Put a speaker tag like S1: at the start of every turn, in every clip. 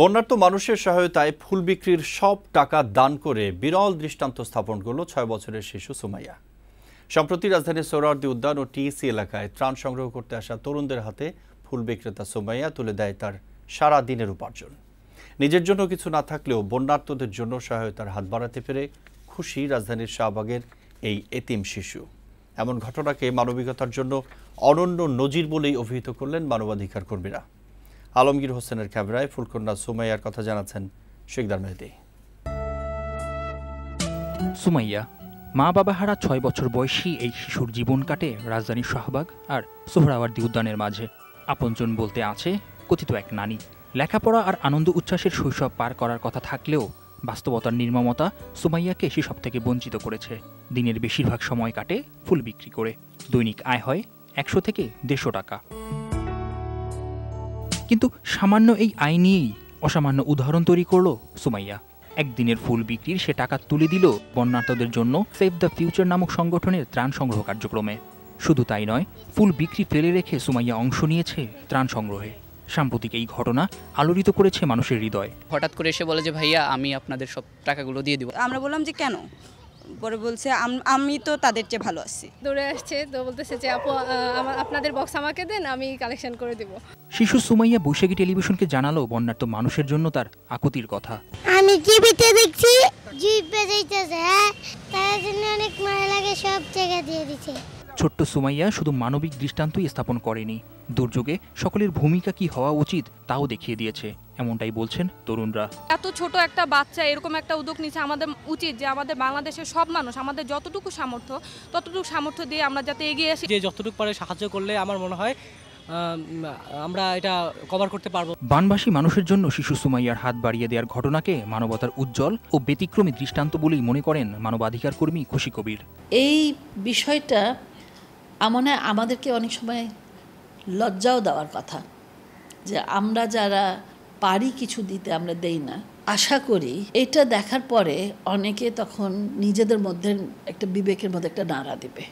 S1: বন্যার্ত মানুষের সহায়তায় ফুল বিক্রির সব টাকা দান করে বিরল দৃষ্টান্ত স্থাপন করল ছয় বছরের শিশু সুমাইয়া। সম্প্রতি রাজধানীর সোহরাওয়ার্দী উদ্যান ও টিএসি এলাকায় ত্রাণ সংগ্রহ করতে আসা তরুণদের হাতে ফুল বিক্রেতা সুমাইয়া তুলে দেয় তার সারা দিনের উপার্জন। নিজের জন্য কিছু না থাকলেও বন্যার্তদের জন্য সহায়তার হাত বাড়াতে পেরে খুশি রাজধানীর শাহবাগের এই এতিম শিশু। এমন ঘটনাকে মানবিকতার জন্য অনন্য নজির বলেই অভিহিত করলেন মানবাধিকার কর্মীরা আলমগীর হোসেনের ক্যামেরায় ফুলকন্যা সুমাইয়ার কথা জানাচ্ছেন শেখদার মেহেদি।
S2: সুমাইয়া, মা বাবা হারা ছয় বছর বয়সী এই শিশুর জীবন কাটে রাজধানীর শাহবাগ আর সোহরাওয়ার্দী উদ্যানের মাঝে। আপনজন বলতে আছে, কথিত এক নারী লেখাপড়া আর আনন্দ উচ্ছ্বাসের শৈশব পার করার কথা থাকলেও বাস্তবতার নির্মমতা সুমাইয়াকে সেসব থেকে বঞ্চিত করেছে। দিনের বেশিরভাগ সময় কাটে ফুল বিক্রি করে। দৈনিক আয় হয় একশো থেকে দেড়শো টাকা। কিন্তু সামান্য এই আয় নিয়েই অসামান্য উদাহরণ তৈরি করল সুমাইয়া। একদিনের ফুল বিক্রির সে টাকা তুলে দিল বন্যার্তদের জন্য সেভ দ্য ফিউচার নামক সংগঠনের ত্রাণ সংগ্রহ কার্যক্রমে। শুধু তাই নয় ফুল বিক্রি ফেলে রেখে সুমাইয়া অংশ নিয়েছে ত্রাণ সংগ্রহে। সাম্প্রতিক এই ঘটনা আলোড়িত করেছে মানুষের হৃদয়।
S3: হঠাৎ করে এসে বলে যে ভাইয়া আমি আপনাদের সব টাকাগুলো দিয়ে দিব।
S4: আমরা বললাম যে কেন? পরে বলছে আমি তো তাদের চেয়ে ভালো আছি।
S5: দৌড়ে আসছে তো বলতেছে যে আপু আপনাদের বক্স আমাকে দেন আমি কালেকশন করে দিব।
S2: শিশু সুমাইয়া বৈশাখী টেলিভিশনকে জানালো বন্যার্ত মানুষের জন্য তার আকুতির কথা।
S6: আমি টিভিতে দেখছি জিপে যাইতেছে হ্যাঁ? তার জন্য অনেক মায়া লাগে সব জায়গা দিয়ে দিছে।
S2: ছোট্ট সুমাইয়া শুধু মানবিক দৃষ্টান্তই স্থাপন করেনি। দুর্যোগে সকলের ভূমিকা কি হওয়া উচিত তাও দেখিয়ে দিয়েছে। এমনটাই বলছেন তরুণরা।
S7: এত ছোট একটা বাচ্চা এরকম একটা উদ্যোগ নিচ্ছে আমাদের উচিত যে আমাদের বাংলাদেশের সব মানুষ আমাদের যতটুকু সামর্থ্য ততটুকু সামর্থ্য দিয়ে আমরা যাতে এগিয়ে আসি।
S8: যে যতটুকু পারে সাহায্য করলে আমার মনে হয় আমরা এটা কভার করতে পারব।
S2: বানবাসী মানুষের জন্য শিশু সুমাইয়ার হাত বাড়িয়ে দেওয়ার ঘটনাকে মানবতার উজ্জ্বল ও ব্যতিক্রমী দৃষ্টান্ত বলেই মনে করেন মানবাধিকার কর্মী খুশি কবির।
S9: এই বিষয়টা আমার মনে আমাদেরকে অনেক সময় লজ্জাও দেওয়ার কথা। যে আমরা যারা পারি কিছু দিতে আমরা দেই না। আশা করি এটা দেখার পরে অনেকে তখন নিজেদের মধ্যে একটা বিবেকের মধ্যে একটা নাড়া দেবে।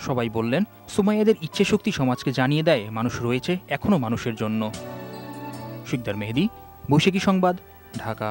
S2: সবাই বললেন, সুমাইয়াদের ইচ্ছে শক্তি সমাজকে জানিয়ে দেয়, মানুষ রয়েছে এখনও মানুষের জন্য। শিকদার মেহেদি, বৈশাখী সংবাদ, ঢাকা।